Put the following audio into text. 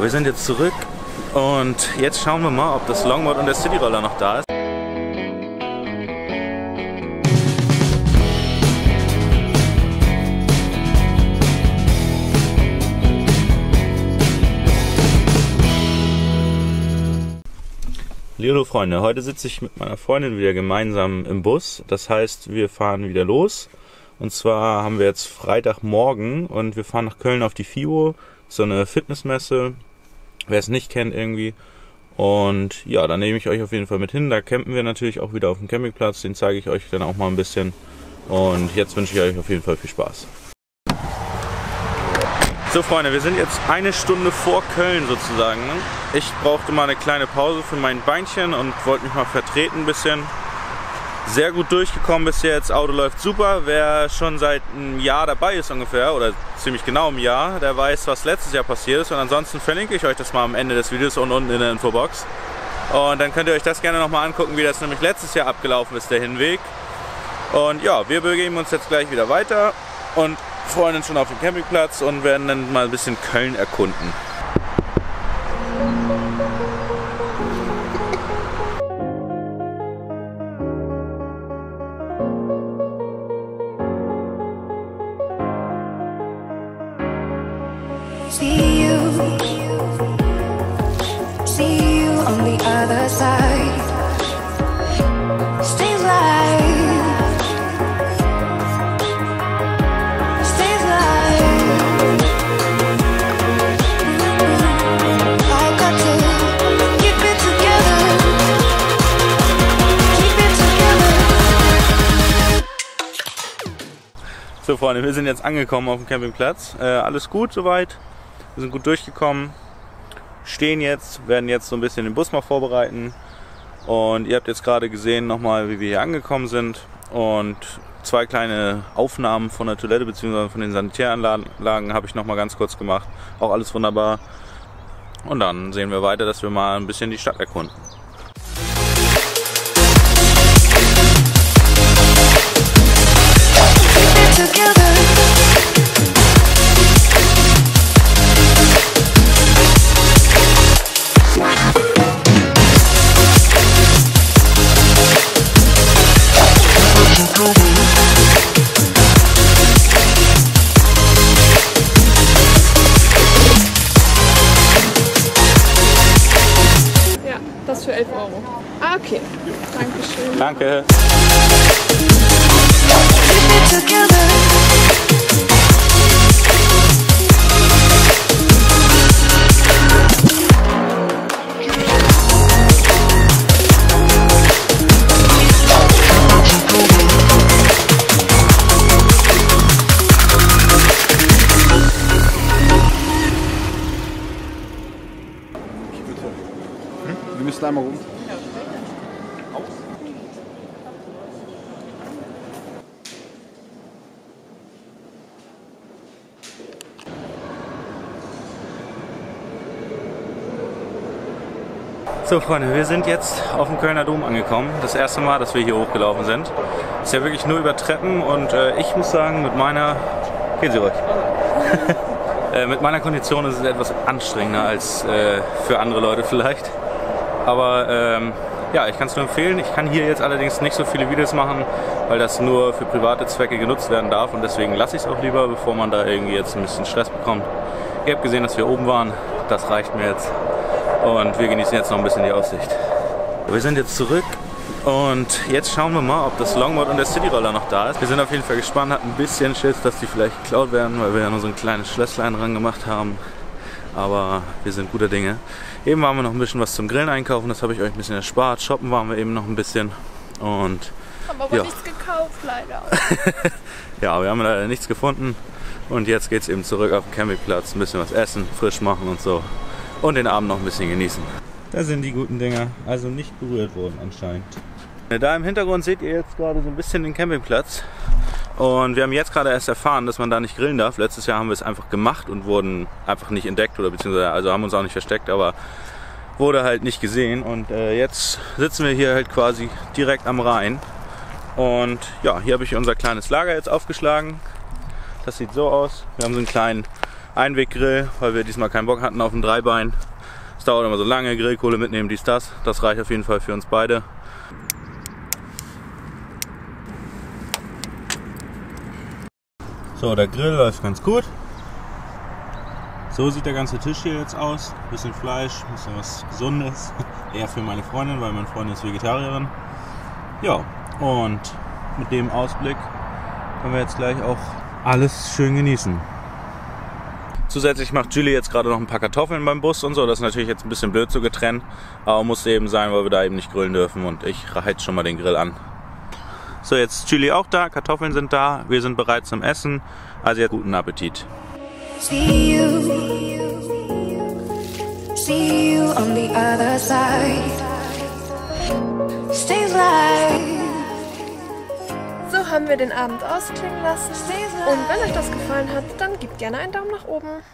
Wir sind jetzt zurück und jetzt schauen wir mal, ob das Longboard und der Cityroller noch da ist. Liebe Freunde, heute sitze ich mit meiner Freundin wieder gemeinsam im Bus. Das heißt, wir fahren wieder los. Und zwar haben wir jetzt Freitagmorgen und wir fahren nach Köln auf die FIO, so eine Fitnessmesse. Wer es nicht kennt irgendwie. Und ja, da nehme ich euch auf jeden Fall mit hin. Da campen wir natürlich auch wieder auf dem Campingplatz. Den zeige ich euch dann auch mal ein bisschen. Und jetzt wünsche ich euch auf jeden Fall viel Spaß. So Freunde, wir sind jetzt eine Stunde vor Köln sozusagen. Ich brauchte mal eine kleine Pause für mein Beinchen und wollte mich mal vertreten ein bisschen. Sehr gut durchgekommen bis jetzt, Auto läuft super. Wer schon seit einem Jahr dabei ist ungefähr, oder ziemlich genau einem Jahr, der weiß, was letztes Jahr passiert ist. Und ansonsten verlinke ich euch das mal am Ende des Videos und unten in der Infobox. Und dann könnt ihr euch das gerne nochmal angucken, wie das nämlich letztes Jahr abgelaufen ist, der Hinweg. Und ja, wir begeben uns jetzt gleich wieder weiter und freuen uns schon auf den Campingplatz und werden dann mal ein bisschen Köln erkunden. So Freunde, wir sind jetzt angekommen auf dem Campingplatz. Äh, alles gut soweit. Wir sind gut durchgekommen. Stehen jetzt, werden jetzt so ein bisschen den Bus mal vorbereiten. Und ihr habt jetzt gerade gesehen nochmal, wie wir hier angekommen sind. Und zwei kleine Aufnahmen von der Toilette bzw. von den Sanitäranlagen habe ich nochmal ganz kurz gemacht. Auch alles wunderbar. Und dann sehen wir weiter, dass wir mal ein bisschen die Stadt erkunden. Für 11 Euro. Ah, okay. Dankeschön. Danke. Wir müssen einmal rum. So Freunde, wir sind jetzt auf dem Kölner Dom angekommen. Das erste Mal, dass wir hier hochgelaufen sind. Ist ja wirklich nur über Treppen und äh, ich muss sagen, mit meiner... Gehen Sie ruhig. äh, mit meiner Kondition ist es etwas anstrengender als äh, für andere Leute vielleicht. Aber ähm, ja, ich kann es nur empfehlen. Ich kann hier jetzt allerdings nicht so viele Videos machen, weil das nur für private Zwecke genutzt werden darf und deswegen lasse ich es auch lieber, bevor man da irgendwie jetzt ein bisschen Stress bekommt. Ihr habt gesehen, dass wir oben waren. Das reicht mir jetzt. Und wir genießen jetzt noch ein bisschen die Aussicht. Wir sind jetzt zurück und jetzt schauen wir mal, ob das Longboard und der Cityroller noch da ist. Wir sind auf jeden Fall gespannt, hat ein bisschen Schiss, dass die vielleicht geklaut werden, weil wir ja nur so ein kleines Schlösslein dran gemacht haben. Aber wir sind guter Dinge. Eben waren wir noch ein bisschen was zum Grillen einkaufen, das habe ich euch ein bisschen erspart. Shoppen waren wir eben noch ein bisschen und Haben aber Ja. nichts gekauft, leider. ja, wir haben leider nichts gefunden. Und jetzt geht es eben zurück auf den Campingplatz, ein bisschen was essen, frisch machen und so. Und den Abend noch ein bisschen genießen. Da sind die guten Dinger, also nicht berührt worden anscheinend. Da im Hintergrund seht ihr jetzt gerade so ein bisschen den Campingplatz. Und wir haben jetzt gerade erst erfahren, dass man da nicht grillen darf. Letztes Jahr haben wir es einfach gemacht und wurden einfach nicht entdeckt oder beziehungsweise also haben uns auch nicht versteckt, aber wurde halt nicht gesehen. Und äh, jetzt sitzen wir hier halt quasi direkt am Rhein. Und ja, hier habe ich unser kleines Lager jetzt aufgeschlagen. Das sieht so aus. Wir haben so einen kleinen Einweggrill, weil wir diesmal keinen Bock hatten auf ein Dreibein. Es dauert immer so lange, Grillkohle mitnehmen, dies, das. Das reicht auf jeden Fall für uns beide. So, der Grill läuft ganz gut. So sieht der ganze Tisch hier jetzt aus. Bisschen Fleisch, bisschen was Gesundes. Eher für meine Freundin, weil meine Freundin ist Vegetarierin. Ja, und mit dem Ausblick können wir jetzt gleich auch alles schön genießen. Zusätzlich macht Julie jetzt gerade noch ein paar Kartoffeln beim Bus und so. Das ist natürlich jetzt ein bisschen blöd so getrennt, aber musste eben sein, weil wir da eben nicht grillen dürfen und ich heiz schon mal den Grill an. So, jetzt ist Julie auch da, Kartoffeln sind da, wir sind bereit zum Essen. Also jetzt guten Appetit. See you. See you on the other side. Stay alive. So haben wir den Abend ausklingen lassen. Und wenn euch das gefallen hat, dann gebt gerne einen Daumen nach oben.